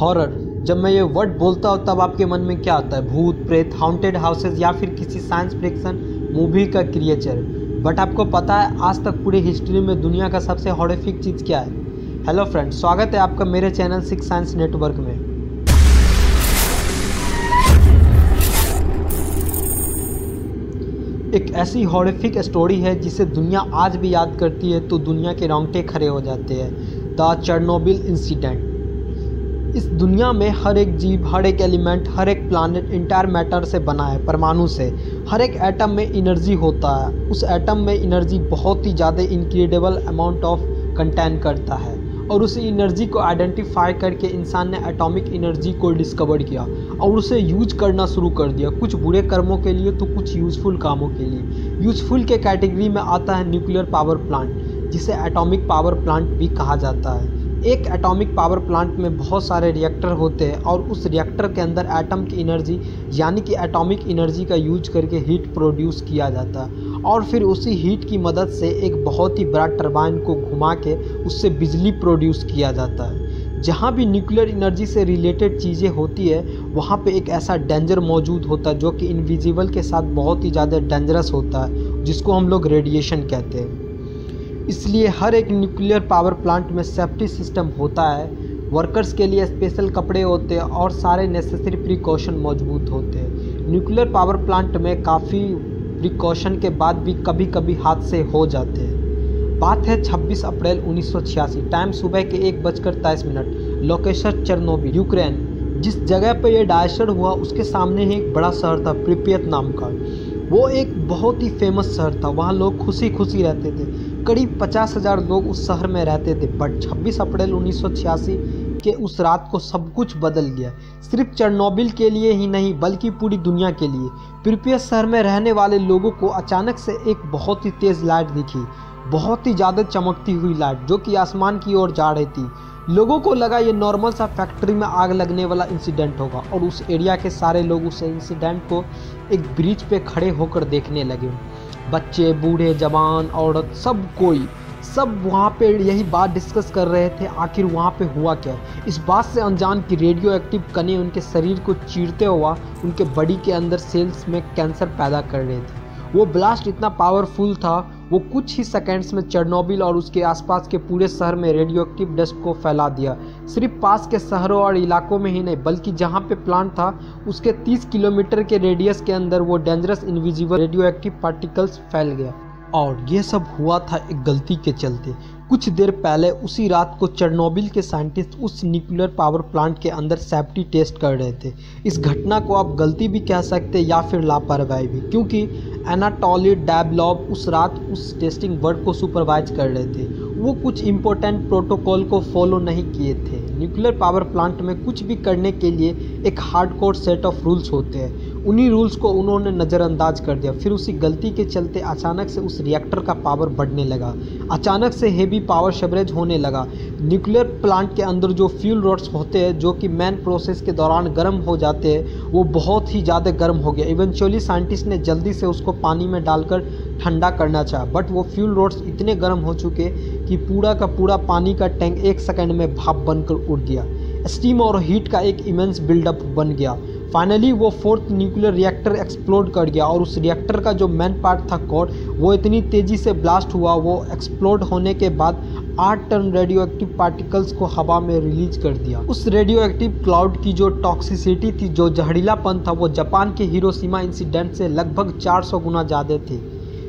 Horror जब मैं ये वर्ड बोलता हूँ, तब आपके मन में क्या आता है? भूत, प्रेत हाउंटेड हाउसेज या फिर किसी साइंस फिक्शन मूवी का क्रिएचर बट आपको पता है, आज तक पूरी हिस्ट्री में दुनिया का सबसे हॉरिफिक चीज़ क्या है? हेलो फ्रेंड स्वागत है आपका मेरे चैनल सिक्स साइंस नेटवर्क में। एक ऐसी हॉरिफिक स्टोरी है जिसे दुनिया आज भी याद करती है तो दुनिया के रोंगटे खड़े हो जाते हैं। द चर्नोबिल इंसिडेंट इस दुनिया में हर एक जीव, हर एक एलिमेंट, हर एक प्लानट इंटायर मैटर से बना है, परमाणु से। हर एक एटम में एनर्जी होता है। उस एटम में एनर्जी बहुत ही ज़्यादा इनक्रेडिबल अमाउंट ऑफ़ कंटेन करता है। और उस एनर्जी को आइडेंटिफाई करके इंसान ने एटॉमिक एनर्जी को डिस्कवर किया और उसे यूज़ करना शुरू कर दिया। कुछ बुरे कर्मों के लिए तो कुछ यूजफुल कामों के लिए। यूजफुल के कैटेगरी में आता है न्यूक्लियर पावर प्लांट जिसे एटॉमिक पावर प्लांट भी कहा जाता है। एक एटॉमिक पावर प्लांट में बहुत सारे रिएक्टर होते हैं और उस रिएक्टर के अंदर एटम की एनर्जी यानी कि एटॉमिक एनर्जी का यूज़ करके हीट प्रोड्यूस किया जाता है। और फिर उसी हीट की मदद से एक बहुत ही बड़ा टरबाइन को घुमा के उससे बिजली प्रोड्यूस किया जाता है। जहाँ भी न्यूक्लियर एनर्जी से रिलेटेड चीज़ें होती है, वहाँ पे एक ऐसा डेंजर मौजूद होता है जो कि इनविजिबल के साथ बहुत ही ज़्यादा डेंजरस होता है, जिसको हम लोग रेडिएशन कहते हैं। इसलिए हर एक न्यूक्लियर पावर प्लांट में सेफ्टी सिस्टम होता है। वर्कर्स के लिए स्पेशल कपड़े होते हैं और सारे नेसेसरी प्रिकॉशन मौजूद होते हैं। न्यूक्लियर पावर प्लांट में काफ़ी प्रिकॉशन के बाद भी कभी कभी हादसे हो जाते हैं। बात है 26 अप्रैल 1986 टाइम सुबह के एक बजकर तेईस मिनट। लोकेशन चरनोबी यूक्रेन जिस जगह पर यह डायसर हुआ, उसके सामने ही एक बड़ा शहर था प्रिपियत नाम का। वो एक बहुत ही फ़ेमस शहर था। वहाँ लोग खुशी खुशी रहते थे। करीब पचास हज़ार लोग उस शहर में रहते थे बट 26 अप्रैल उन्नीस सौ छियासी के उस रात को सब कुछ बदल गया। सिर्फ़ चरनोबिल के लिए ही नहीं, बल्कि पूरी दुनिया के लिए। प्रिपियस शहर में रहने वाले लोगों को अचानक से एक बहुत ही तेज़ लाइट दिखी, बहुत ही ज़्यादा चमकती हुई लाइट, जो कि आसमान की ओर जा रही थी। लोगों को लगा ये नॉर्मल सा फैक्ट्री में आग लगने वाला इंसिडेंट होगा, और उस एरिया के सारे लोग उस इंसिडेंट को एक ब्रिज पे खड़े होकर देखने लगे। बच्चे, बूढ़े, जवान, औरत, सब कोई, सब वहाँ पे यही बात डिस्कस कर रहे थे, आखिर वहाँ पे हुआ क्या? इस बात से अनजान कि रेडियो एक्टिव कने उनके शरीर को चीरते हुआ उनके बॉडी के अंदर सेल्स में कैंसर पैदा कर रहे थे। वो ब्लास्ट इतना पावरफुल था वो कुछ ही सेकेंड्स में चरनोबिल और उसके आसपास के पूरे शहर में रेडियो एक्टिव डस्ट को फैला दिया। सिर्फ़ पास के शहरों और इलाकों में ही नहीं, बल्कि जहाँ पे प्लांट था, उसके 30 किलोमीटर के रेडियस के अंदर वो dangerous invisible radioactive particles फैल गया। और ये सब हुआ था एक गलती के चलते। कुछ देर पहले उसी रात को चरनोबिल के साइंटिस्ट उस न्यूक्लियर पावर प्लांट के अंदर सेफ्टी टेस्ट कर रहे थे। इस घटना को आप गलती भी कह सकते या फिर लापरवाही भी, क्योंकि एनाटोली डैबलॉब उस रात उस टेस्टिंग वर्क को सुपरवाइज कर रहे थे। वो कुछ इम्पोर्टेंट प्रोटोकॉल को फॉलो नहीं किए थे। न्यूक्लियर पावर प्लांट में कुछ भी करने के लिए एक hard core set of rules होते हैं। उन्हीं रूल्स को उन्होंने नज़रअंदाज कर दिया। फिर उसी गलती के चलते अचानक से उस रिएक्टर का पावर बढ़ने लगा। अचानक से हेवी पावर शवरेज होने लगा। न्यूक्लियर प्लांट के अंदर जो फ्यूल रोड्स होते हैं, जो कि मैन प्रोसेस के दौरान गर्म हो जाते हैं, वो बहुत ही ज़्यादा गर्म हो गया। इवेंचुअली साइंटिस्ट ने जल्दी से उसको पानी में डालकर ठंडा करना चाहा। बट वो फ्यूल रोड्स इतने गर्म हो चुके कि पूरा का पूरा पानी का टैंक एक सेकंड में भाप बनकर उड़ गया। स्टीम और हीट का एक इमेंस बिल्डअप बन गया। फाइनली वो फोर्थ न्यूक्लियर रिएक्टर एक्सप्लोड कर गया और उस रिएक्टर का जो मेन पार्ट था कोर वो इतनी तेज़ी से ब्लास्ट हुआ, वो एक्सप्लोड होने के बाद आठ टन रेडियो एक्टिव पार्टिकल्स को हवा में रिलीज़ कर दिया। उस रेडियो एक्टिव क्लाउड की जो टॉक्सिसिटी थी, जो जहरीलापन था, वो जापान के हिरोशिमा इंसिडेंट से लगभग 400 गुना ज़्यादा थी।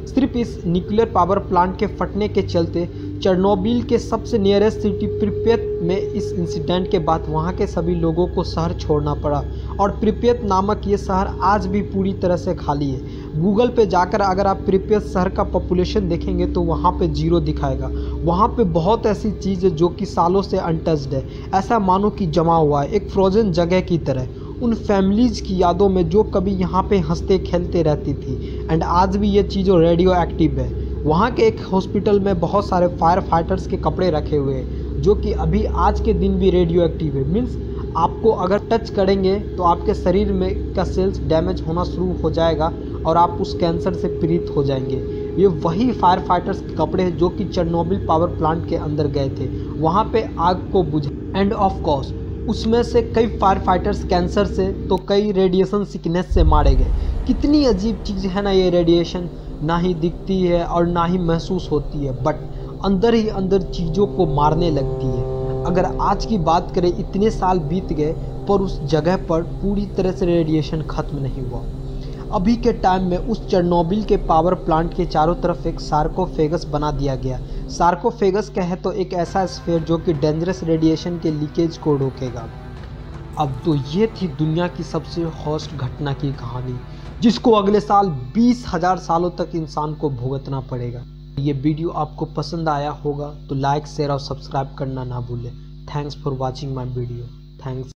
सिर्फ़ इस न्यूक्लियर पावर प्लांट के फटने के चलते चरनोबिल के सबसे नियरेस्ट सिटी प्रिपेत में इस इंसिडेंट के बाद वहाँ के सभी लोगों को शहर छोड़ना पड़ा। और प्रिपेत नामक ये शहर आज भी पूरी तरह से खाली है। गूगल पे जाकर अगर आप प्रिपेत शहर का पॉपुलेशन देखेंगे तो वहाँ पे ज़ीरो दिखाएगा। वहाँ पे बहुत ऐसी चीज़ है जो कि सालों से अनटच्ड है। ऐसा मानो कि जमा हुआ है। एक फ्रोजन जगह की तरह। उन फैमिलीज़ की यादों में जो कभी यहाँ पे हँसते खेलते रहती थी। एंड आज भी ये चीज़ रेडियो एक्टिव है। वहाँ के एक हॉस्पिटल में बहुत सारे फायर फाइटर्स के कपड़े रखे हुए हैं, जो कि अभी आज के दिन भी रेडियो एक्टिव है। मीन्स आपको अगर टच करेंगे तो आपके शरीर में का सेल्स डैमेज होना शुरू हो जाएगा और आप उस कैंसर से पीड़ित हो जाएँगे। ये वही फायर फाइटर्स के कपड़े हैं जो कि चरनोबिल पावर प्लांट के अंदर गए थे। वहाँ पे आग को बुझा। एंड ऑफ़ कोर्स उसमें से कई फायर फाइटर्स कैंसर से तो कई रेडिएशन सिकनेस से मारे गए। कितनी अजीब चीज़ है ना ये रेडिएशन ना ही दिखती है और ना ही महसूस होती है बट अंदर ही अंदर चीज़ों को मारने लगती है। अगर आज की बात करें, इतने साल बीत गए, पर उस जगह पर पूरी तरह से रेडिएशन ख़त्म नहीं हुआ। अभी के टाइम में उस चरनोबिल के पावर प्लांट के चारों तरफ़ एक सार्कोफेगस बना दिया गया। सार्कोफेगस कहे तो एक ऐसा स्फेयर जो कि डेंजरस रेडिएशन के लीकेज को रोकेगा। अब तो ये थी दुनिया की सबसे हॉस्ट घटना की कहानी, जिसको अगले साल बीस हज़ार सालों तक इंसान को भुगतना पड़ेगा। ये वीडियो आपको पसंद आया होगा तो लाइक शेयर और सब्सक्राइब करना ना भूलें। Thanks for watching my video thanks